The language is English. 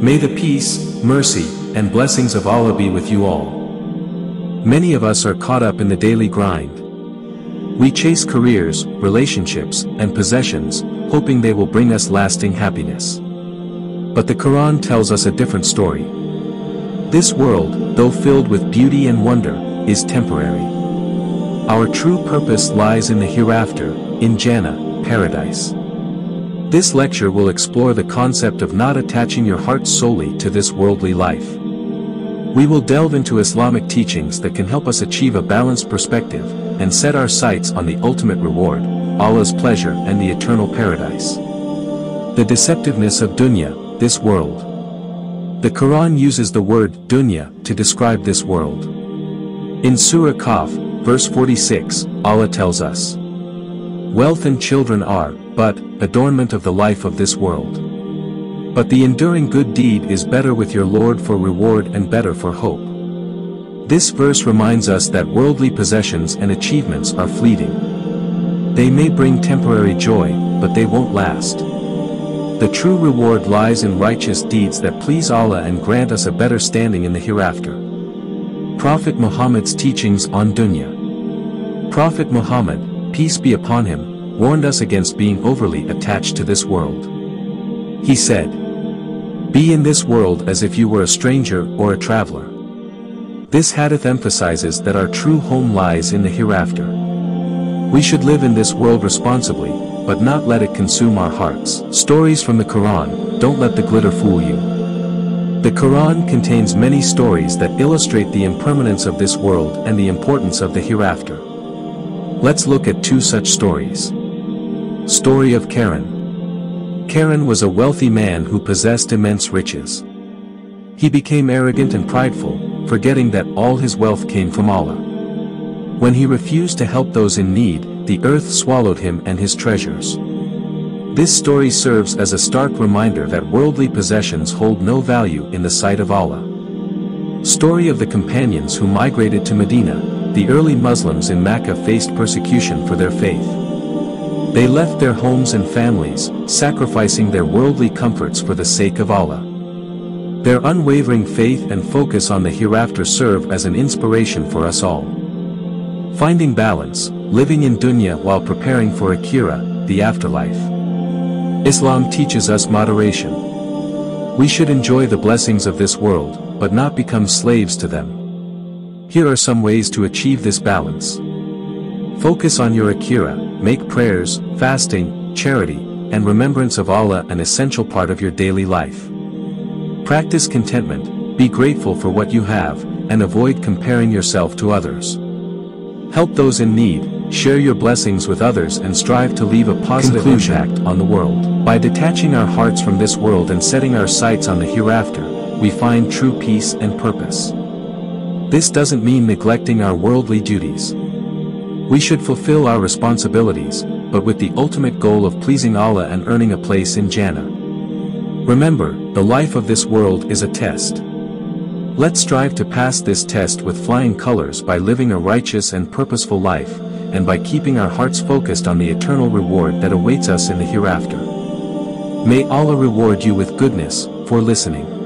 May the peace, mercy, and blessings of Allah be with you all. Many of us are caught up in the daily grind. We chase careers, relationships, and possessions, hoping they will bring us lasting happiness. But the Quran tells us a different story. This world, though filled with beauty and wonder, is temporary. Our true purpose lies in the hereafter, in Jannah, paradise. This lecture will explore the concept of not attaching your heart solely to this worldly life. We will delve into Islamic teachings that can help us achieve a balanced perspective, and set our sights on the ultimate reward, Allah's pleasure and the eternal paradise. The deceptiveness of dunya, this world. The Quran uses the word dunya to describe this world. In Surah Kahf, verse 46, Allah tells us, Wealth and children are, but, adornment of the life of this world. But the enduring good deed is better with your Lord for reward and better for hope. This verse reminds us that worldly possessions and achievements are fleeting. They may bring temporary joy, but they won't last. The true reward lies in righteous deeds that please Allah and grant us a better standing in the hereafter. Prophet Muhammad's teachings on dunya. Prophet Muhammad, peace be upon him, warned us against being overly attached to this world. He said, Be in this world as if you were a stranger or a traveler. This hadith emphasizes that our true home lies in the hereafter. We should live in this world responsibly, but not let it consume our hearts. Stories from the Quran, don't let the glitter fool you. The Quran contains many stories that illustrate the impermanence of this world and the importance of the hereafter. Let's look at two such stories. Story of Qarun. Qarun was a wealthy man who possessed immense riches. He became arrogant and prideful, forgetting that all his wealth came from Allah. When he refused to help those in need, the earth swallowed him and his treasures. This story serves as a stark reminder that worldly possessions hold no value in the sight of Allah. Story of the companions who migrated to Medina, the early Muslims in Mecca faced persecution for their faith. They left their homes and families, sacrificing their worldly comforts for the sake of Allah. Their unwavering faith and focus on the hereafter serve as an inspiration for us all. Finding balance, living in dunya while preparing for akhira, the afterlife. Islam teaches us moderation. We should enjoy the blessings of this world, but not become slaves to them. Here are some ways to achieve this balance. Focus on your Akhira, make prayers, fasting, charity, and remembrance of Allah an essential part of your daily life. Practice contentment, be grateful for what you have, and avoid comparing yourself to others. Help those in need, share your blessings with others and strive to leave a positive Conclusion. impact on the world. By detaching our hearts from this world and setting our sights on the hereafter, we find true peace and purpose. This doesn't mean neglecting our worldly duties. We should fulfill our responsibilities, but with the ultimate goal of pleasing Allah and earning a place in Jannah. Remember, the life of this world is a test. Let's strive to pass this test with flying colors by living a righteous and purposeful life, and by keeping our hearts focused on the eternal reward that awaits us in the hereafter. May Allah reward you with goodness, for listening.